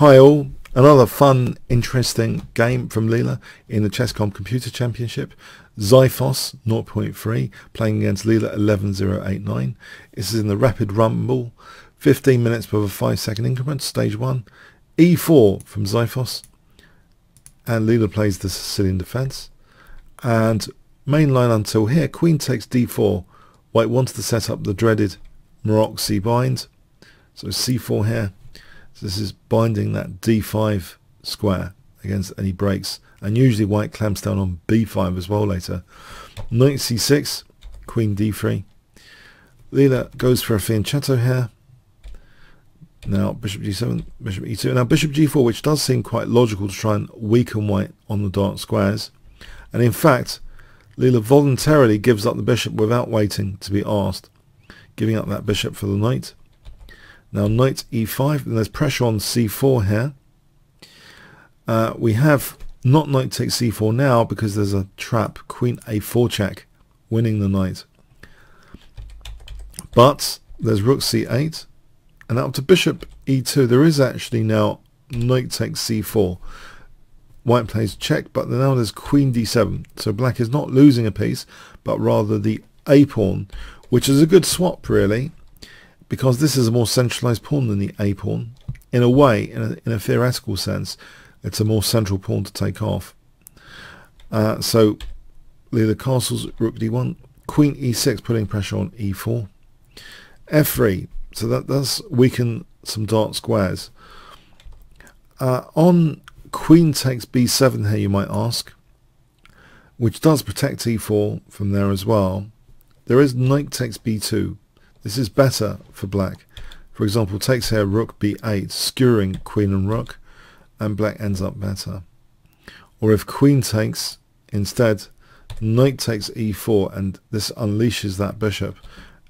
Hi all, another fun, interesting game from Leela in the Chess.com Computer Championship. Xiphos 0.3 playing against Leela 11089. This is in the Rapid Rumble, 15 minutes a 5 second increment, stage 1. E4 from Xiphos and Leela plays the Sicilian defence. And main line until here, Queen takes D4. White wants to set up the dreaded Maroczy bind. So C4 here this is binding that d5 square against any breaks. And usually white clamps down on b5 as well later. Knight c6, queen d3. Leela goes for a fianchetto here. Now bishop g7, bishop e2. Now bishop g4, which does seem quite logical to try and weaken white on the dark squares. And in fact, Leela voluntarily gives up the bishop without waiting to be asked, giving up that bishop for the knight. Now knight e5, and there's pressure on c4 here. Uh, we have not knight takes c4 now because there's a trap, queen a4 check, winning the knight. But there's rook c8, and up to bishop e2, there is actually now knight takes c4. White plays check, but now there's queen d7. So black is not losing a piece, but rather the a pawn, which is a good swap really because this is a more centralized pawn than the a pawn. In a way, in a, in a theoretical sense, it's a more central pawn to take off. Uh, so the castles, rook d1, queen e6 putting pressure on e4, f3, so that does weaken some dark squares. Uh, on queen takes b7 here you might ask, which does protect e4 from there as well. There is knight takes b2, this is better for black. For example, takes here rook b8, skewering queen and rook, and black ends up better. Or if queen takes, instead, knight takes e4, and this unleashes that bishop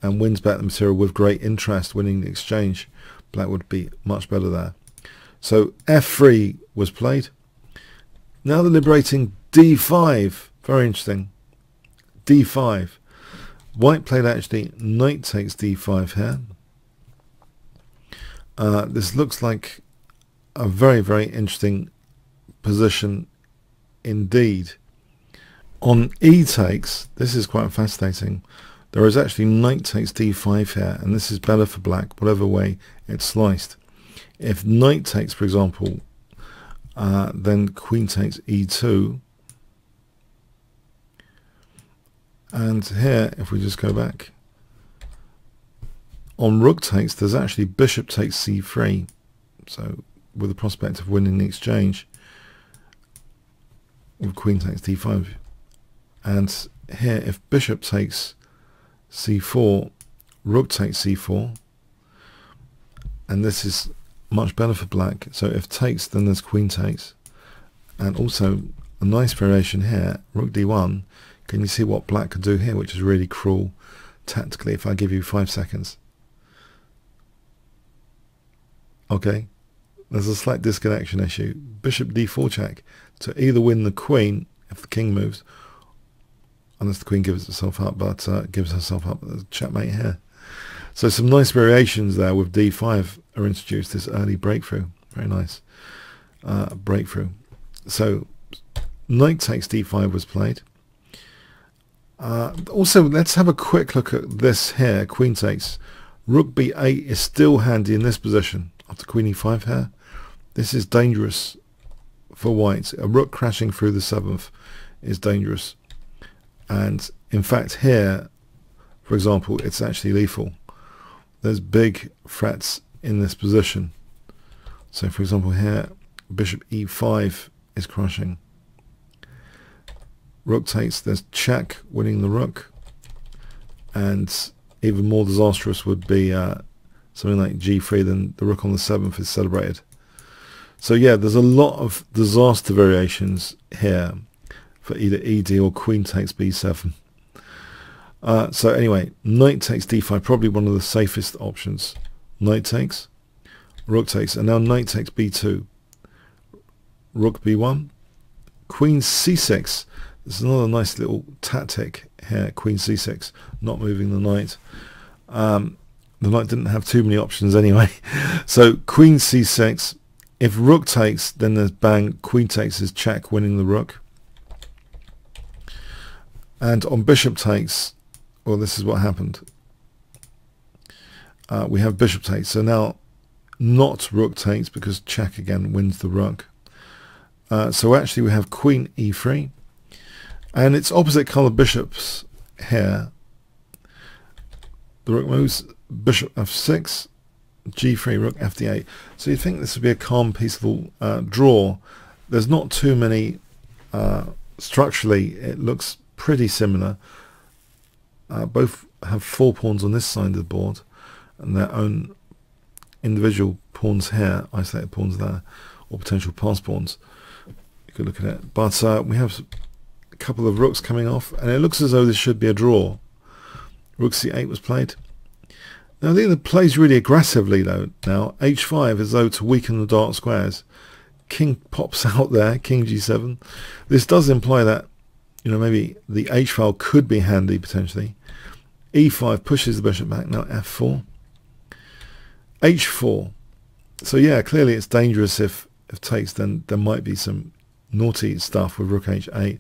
and wins back the material with great interest, winning the exchange. Black would be much better there. So f3 was played. Now the liberating d5. Very interesting. d5. White played actually knight takes d5 here. Uh, this looks like a very, very interesting position indeed. On e takes, this is quite fascinating. There is actually knight takes d5 here, and this is better for black, whatever way it's sliced. If knight takes, for example, uh, then queen takes e2, And here, if we just go back, on rook takes, there's actually bishop takes c3. So with the prospect of winning the exchange, with queen takes d5. And here, if bishop takes c4, rook takes c4. And this is much better for black. So if takes, then there's queen takes. And also a nice variation here, rook d1, can you see what black could do here, which is really cruel tactically if I give you five seconds? Okay, there's a slight disconnection issue. Bishop d4 check to either win the queen if the king moves, unless the queen gives herself up, but uh, gives herself up as checkmate here. So some nice variations there with d5 are introduced, this early breakthrough. Very nice uh, breakthrough. So knight takes d5 was played. Uh, also, let's have a quick look at this here, queen takes. Rook b8 is still handy in this position after queen e5 here. This is dangerous for white. A rook crashing through the seventh is dangerous. And in fact here, for example, it's actually lethal. There's big threats in this position. So for example here, bishop e5 is crushing rook takes, there's check, winning the rook. And even more disastrous would be uh, something like g3, then the rook on the 7th is celebrated. So yeah, there's a lot of disaster variations here for either ed or queen takes b7. Uh, so anyway, knight takes d5, probably one of the safest options. Knight takes, rook takes, and now knight takes b2. Rook b1, queen c6. This is another nice little tactic here, queen c6, not moving the knight. Um, the knight didn't have too many options anyway. so queen c6, if rook takes, then there's bang, queen takes is check, winning the rook. And on bishop takes, well, this is what happened. Uh, we have bishop takes. So now not rook takes because check again wins the rook. Uh, so actually we have queen e3 and it's opposite colour bishops here. The rook moves, bishop f6, g3, rook f 8 So you think this would be a calm, peaceful uh, draw. There's not too many, uh, structurally it looks pretty similar. Uh, both have four pawns on this side of the board and their own individual pawns here, isolated pawns there, or potential pass pawns. You could look at it. But uh, we have couple of rooks coming off, and it looks as though this should be a draw. Rook c8 was played. Now the other plays really aggressively though. Now h5 as though to weaken the dark squares. King pops out there, king g7. This does imply that you know maybe the h file could be handy potentially. e5 pushes the bishop back. Now f4 h4 so yeah clearly it's dangerous if if takes then there might be some naughty stuff with rook h8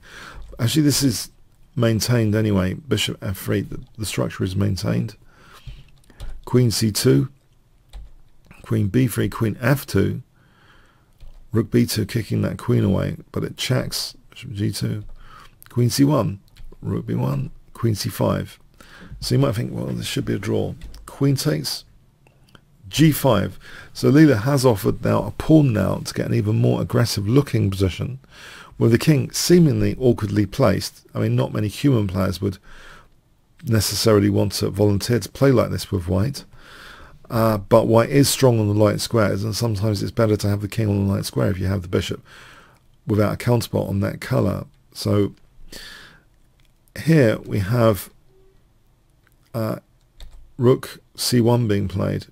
actually this is maintained anyway. Bishop f3 the, structure is maintained. Queen c2 queen b3 queen f2 rook b2 kicking that queen away but it checks. Bishop g2 queen c1 rook b1 queen c5 so you might think well this should be a draw. Queen takes g5. So Leela has offered now a pawn now to get an even more aggressive looking position with the king seemingly awkwardly placed. I mean, not many human players would necessarily want to volunteer to play like this with white. Uh, but white is strong on the light squares, and sometimes it's better to have the king on the light square if you have the bishop without a counterpart on that colour. So here we have uh, rook c1 being played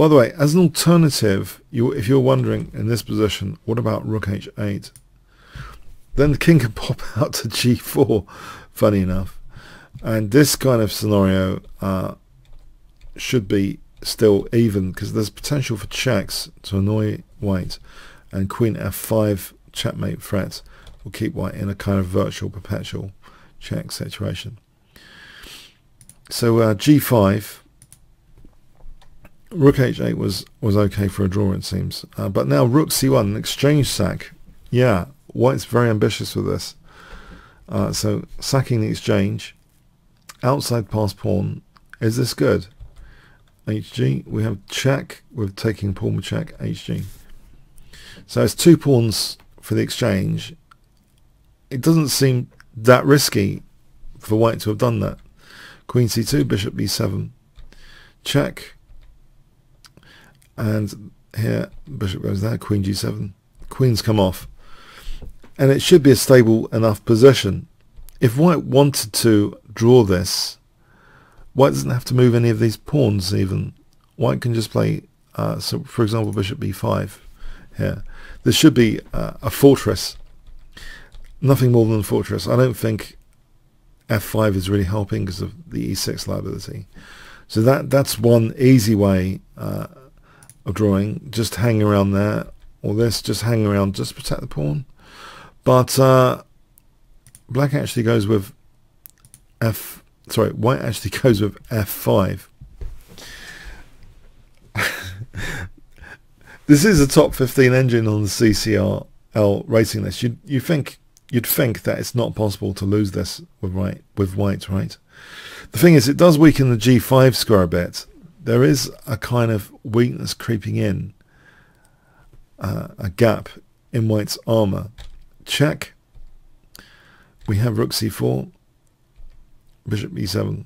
by the way, as an alternative, you, if you're wondering in this position, what about rook h8? Then the king can pop out to g4, funny enough. And this kind of scenario uh, should be still even because there's potential for checks to annoy white and queen f5 checkmate threat will keep white in a kind of virtual perpetual check situation. So uh, g5 Rook h8 was, was okay for a draw, it seems. Uh, but now Rook c1, an exchange sack. Yeah, White's very ambitious with this. Uh, so sacking the exchange. Outside pass pawn. Is this good? HG. We have check with taking pawn check. HG. So it's two pawns for the exchange. It doesn't seem that risky for White to have done that. Queen c2, bishop b7. Check and here bishop goes there queen g7 queens come off. And it should be a stable enough position. If white wanted to draw this white doesn't have to move any of these pawns even. White can just play uh, so for example bishop b5 here. This should be uh, a fortress. Nothing more than a fortress. I don't think f5 is really helping because of the e6 liability. So that that's one easy way uh, of drawing, just hang around there, or this, just hang around, just protect the pawn. But uh, black actually goes with f, sorry, white actually goes with f5. this is a top 15 engine on the CCRL rating list. You you think you'd think that it's not possible to lose this with white with white, right? The thing is, it does weaken the G5 square a bit, there is a kind of weakness creeping in, uh, a gap in White's armour. Check. We have rook c4, bishop e7.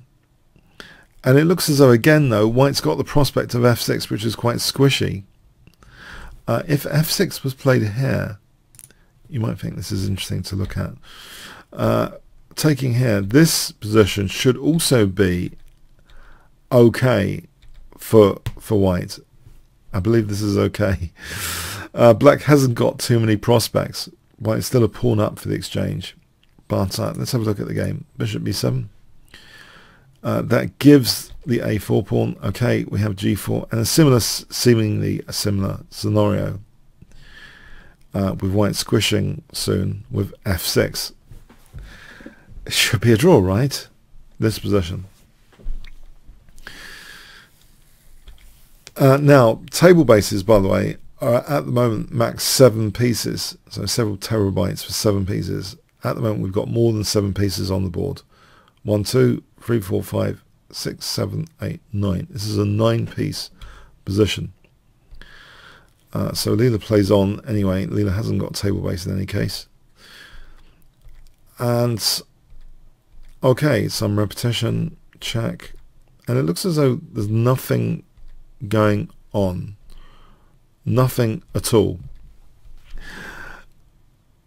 And it looks as though, again, though, White's got the prospect of f6, which is quite squishy. Uh, if f6 was played here, you might think this is interesting to look at. Uh, taking here, this position should also be okay for for white. I believe this is okay. Uh, black hasn't got too many prospects. White's still a pawn up for the exchange. But uh, let's have a look at the game. Bishop b7. Uh, that gives the a4 pawn. Okay, we have g4 and a similar, seemingly a similar scenario uh, with white squishing soon with f6. It should be a draw, right? This position. Uh, now, table bases, by the way, are at the moment max seven pieces, so several terabytes for seven pieces. At the moment, we've got more than seven pieces on the board. One, two, three, four, five, six, seven, eight, nine. This is a nine-piece position. Uh, so Leela plays on anyway. Leela hasn't got table base in any case. And okay, some repetition, check. And it looks as though there's nothing going on. Nothing at all.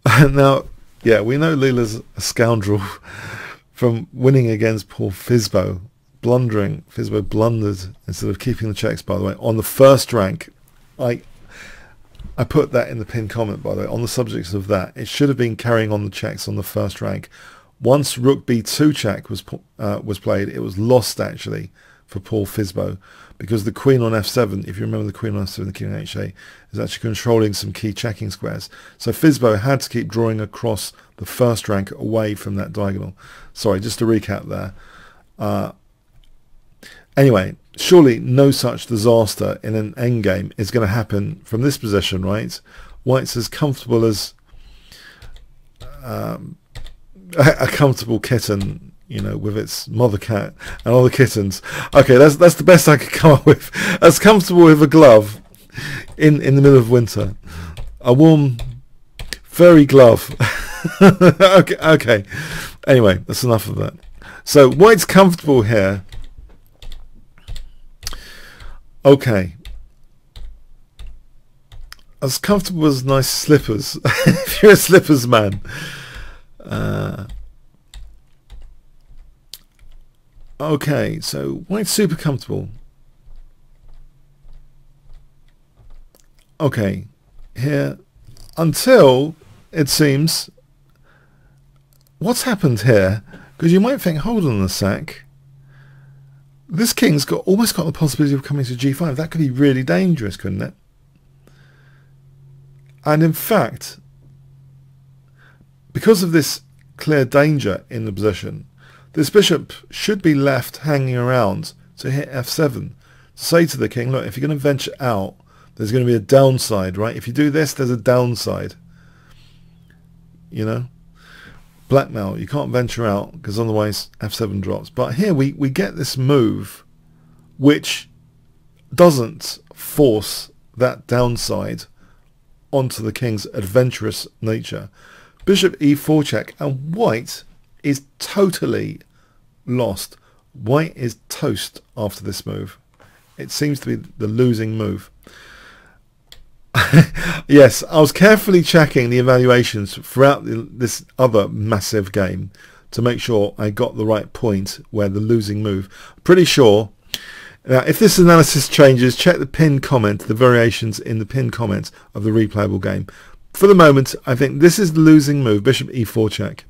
now, yeah, we know Leela's a scoundrel from winning against Paul Fizbo, blundering. Fizbo blundered instead of keeping the checks, by the way, on the first rank. I I put that in the pinned comment, by the way, on the subjects of that. It should have been carrying on the checks on the first rank. Once Rook B2 check was uh, was played, it was lost actually for Paul Fizbo because the queen on f7, if you remember the queen on f7, the king on h8, is actually controlling some key checking squares. So Fizbo had to keep drawing across the first rank away from that diagonal. Sorry, just to recap there. Uh, anyway, surely no such disaster in an endgame is going to happen from this position, right? White's as comfortable as um, a comfortable kitten you know, with its mother cat and all the kittens. Okay, that's that's the best I could come up with. As comfortable with a glove in in the middle of winter, a warm, furry glove. okay, okay. Anyway, that's enough of that. So white's comfortable here. Okay. As comfortable as nice slippers. if you're a slippers man. Uh, Okay, so white's super comfortable. Okay, here, until it seems, what's happened here? Because you might think, hold on a sec, this king's got almost got the possibility of coming to g5. That could be really dangerous, couldn't it? And in fact, because of this clear danger in the position, this bishop should be left hanging around to hit f7 to say to the king, look, if you're going to venture out, there's going to be a downside, right? If you do this, there's a downside. You know? Blackmail, you can't venture out because otherwise f7 drops. But here we, we get this move which doesn't force that downside onto the king's adventurous nature. Bishop e4 check and white is totally lost. White is toast after this move. It seems to be the losing move. yes, I was carefully checking the evaluations throughout the, this other massive game to make sure I got the right point where the losing move. Pretty sure. Now, if this analysis changes, check the pinned comment, the variations in the pinned comment of the replayable game. For the moment, I think this is the losing move, bishop e4 check.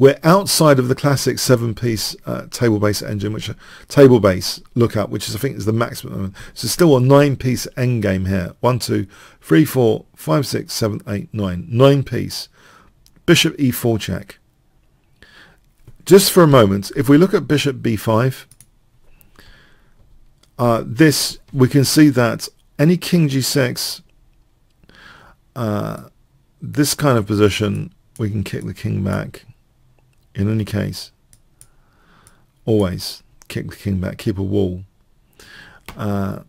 We're outside of the classic seven-piece uh, table base engine, which table base lookup, which is I think is the maximum. So still a nine-piece endgame here. One, two, three, four, five, six, seven, eight, nine. Nine-piece. Bishop e4 check. Just for a moment, if we look at bishop b5, uh, this we can see that any king g6, uh, this kind of position, we can kick the king back in any case always kick the king back keep a wall. Uh,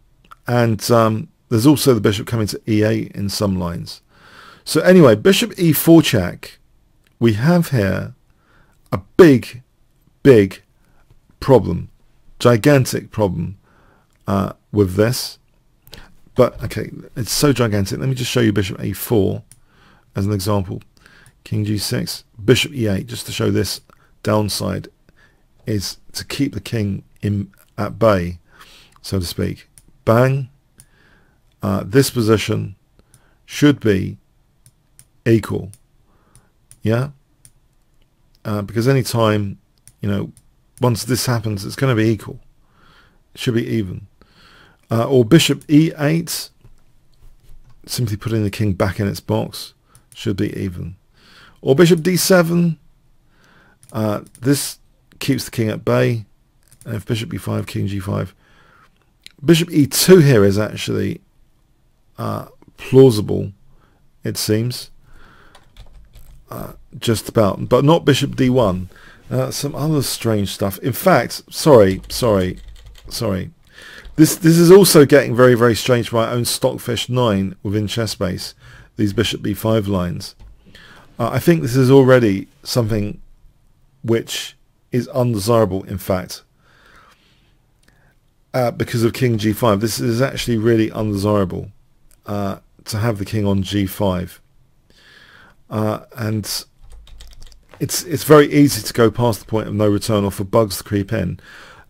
and um, there's also the bishop coming to e8 in some lines. So anyway bishop e4 check we have here a big big problem gigantic problem uh, with this. But okay it's so gigantic. Let me just show you bishop a4 as an example King g6, bishop e8, just to show this downside is to keep the king in at bay, so to speak. Bang. Uh, this position should be equal. Yeah? Uh, because any time, you know, once this happens, it's going to be equal. It should be even. Uh, or bishop e8, simply putting the king back in its box, should be even. Or bishop d7, uh, this keeps the king at bay. And if bishop e5, king g5. Bishop e2 here is actually uh, plausible, it seems. Uh, just about, but not bishop d1. Uh, some other strange stuff. In fact, sorry, sorry, sorry. This this is also getting very, very strange my own Stockfish 9 within Chessbase, these bishop b5 lines. Uh, I think this is already something which is undesirable, in fact, uh, because of king g5. This is actually really undesirable uh, to have the king on g5. Uh, and it's it's very easy to go past the point of no return or for bugs to creep in.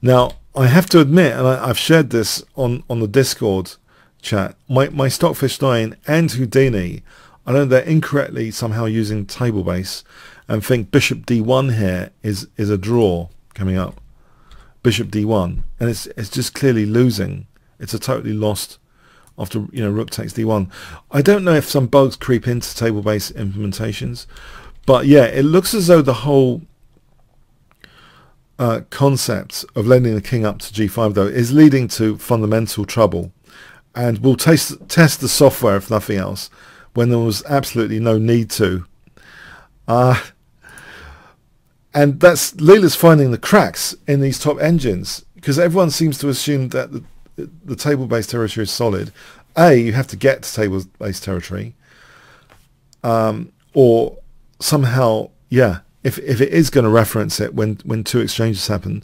Now, I have to admit, and I, have shared this on, on the Discord chat, my, my Stockfish 9 and Houdini, I know they're incorrectly somehow using table base and think bishop d1 here is, is a draw coming up. Bishop d1. And it's, it's just clearly losing. It's a totally lost after you know rook takes d1. I don't know if some bugs creep into table base implementations, but yeah, it looks as though the whole uh, concept of lending the king up to g5 though is leading to fundamental trouble and we'll taste, test the software if nothing else when there was absolutely no need to. Uh, and that's Leela's finding the cracks in these top engines because everyone seems to assume that the, the table-based territory is solid. A, you have to get to table-based territory um, or somehow, yeah, if if it is going to reference it when when two exchanges happen,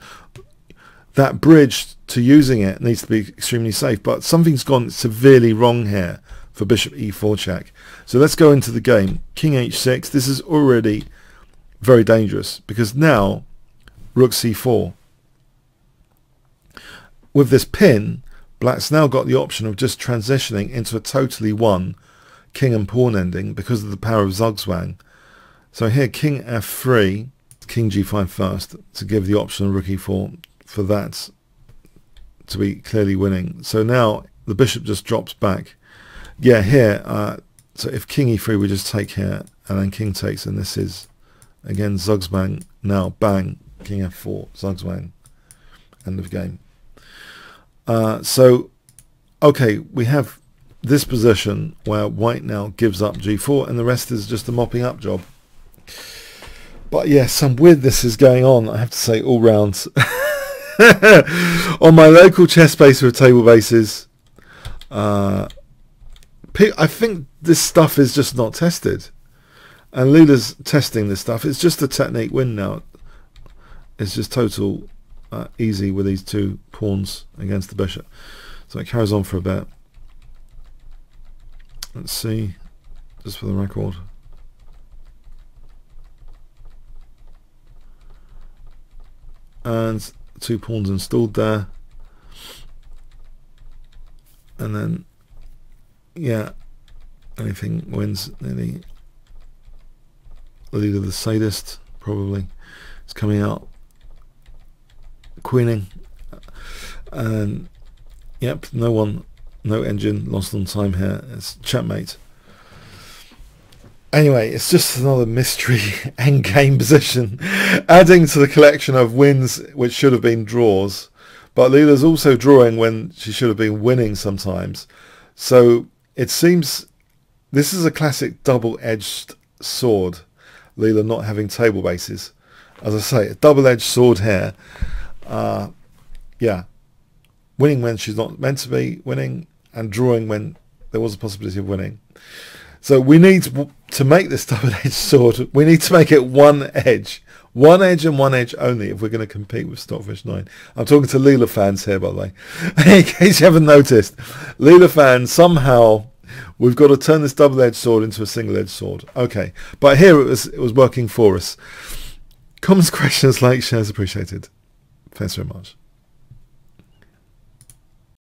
that bridge to using it needs to be extremely safe. But something's gone severely wrong here for bishop e4 check. So let's go into the game. King h6. This is already very dangerous because now rook c4. With this pin, black's now got the option of just transitioning into a totally won king and pawn ending because of the power of Zugzwang. So here king f3, king g5 first to give the option of rook e4 for that to be clearly winning. So now the bishop just drops back. Yeah, here, uh, so if king e3 we just take here and then king takes and this is again Zugzwang, now bang, king f4, Zugzwang, end of game. Uh, so, okay, we have this position where white now gives up g4 and the rest is just a mopping up job. But yeah, some weirdness is going on, I have to say, all round. on my local Chessbase with table bases, uh, I think this stuff is just not tested. And Leela's testing this stuff. It's just a technique win now. It's just total uh, easy with these two pawns against the bishop. So it carries on for a bit. Let's see, just for the record. and two pawns installed there and then yeah anything wins nearly leader of the sadist probably is coming out queening and yep no one no engine lost on time here it's checkmate Anyway, it's just another mystery endgame position, adding to the collection of wins which should have been draws. But Leela's also drawing when she should have been winning sometimes. So it seems this is a classic double-edged sword. Leela not having table bases. As I say, a double-edged sword here. Uh, yeah, winning when she's not meant to be winning and drawing when there was a possibility of winning. So we need to, to make this double-edged sword, we need to make it one edge. One edge and one edge only if we're going to compete with Stockfish 9. I'm talking to Leela fans here, by the way. In case you haven't noticed, Leela fans, somehow we've got to turn this double-edged sword into a single-edged sword. Okay, but here it was, it was working for us. Comments, questions, like, shares appreciated. Thanks very much.